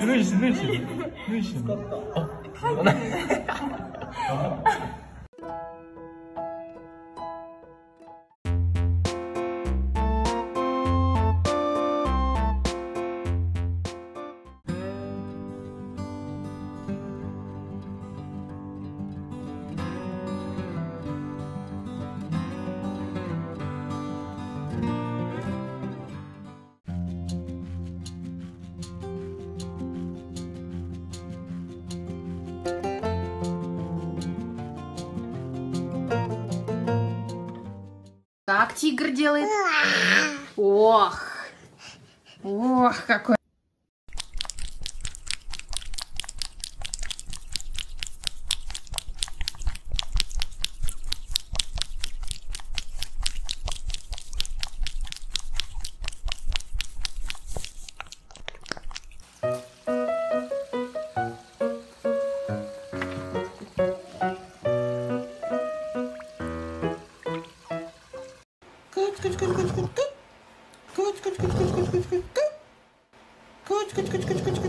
눈씨 눈씨 눈씨 어? 카이 Как тигр делает? Ох! Ох, какой... कुछ कुछ कुछ कुछ कुछ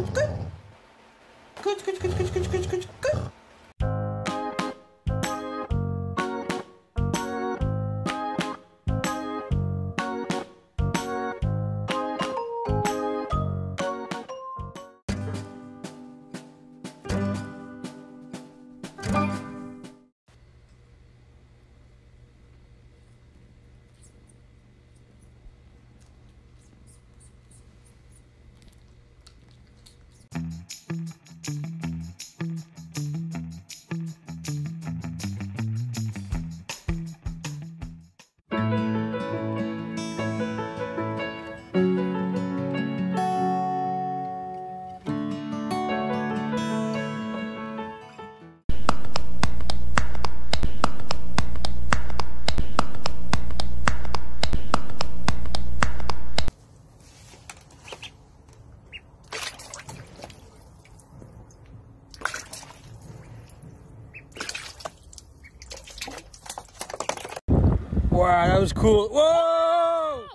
Wow, that was cool. Whoa!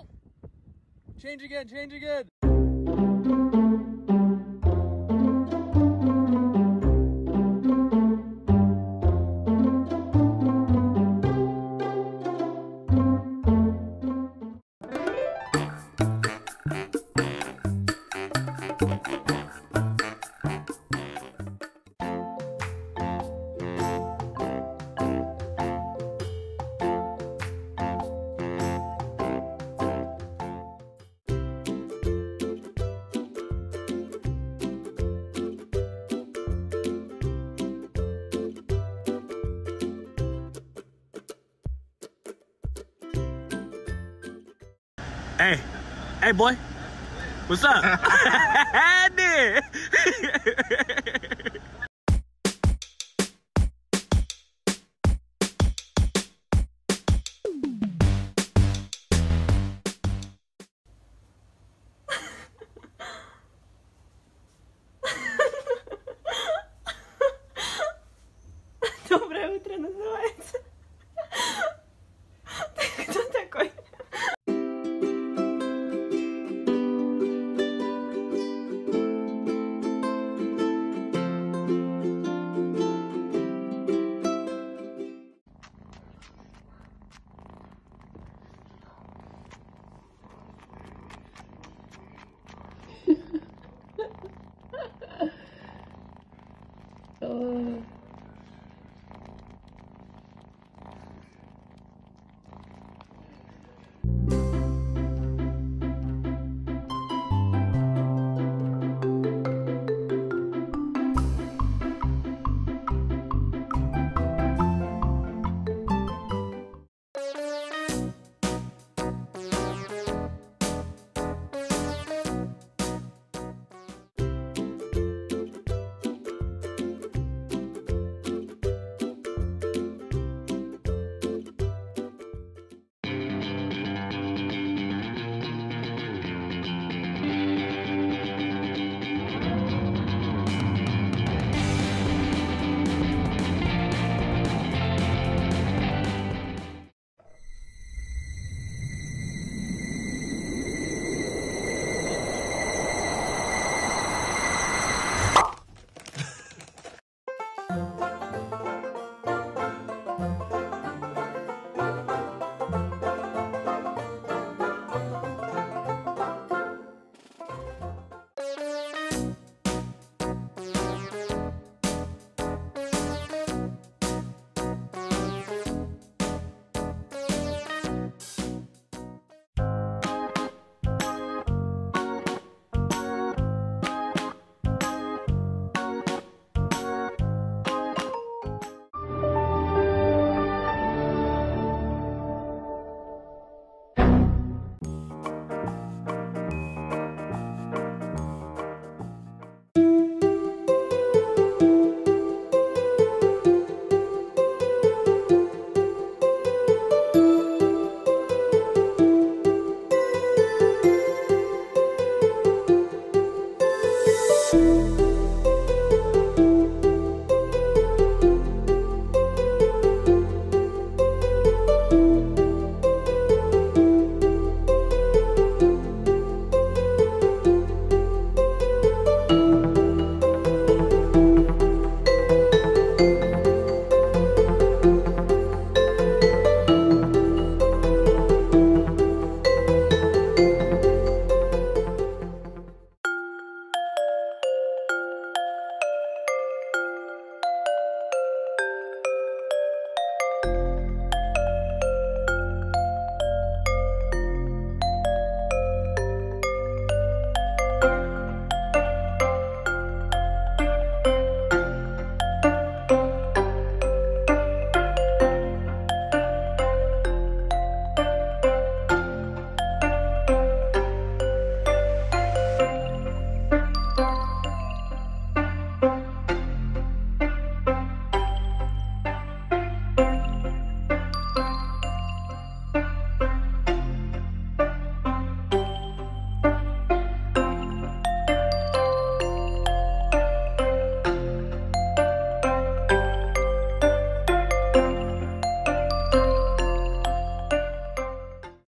Change again, change again. Hey, hey, boy. What's up? I did.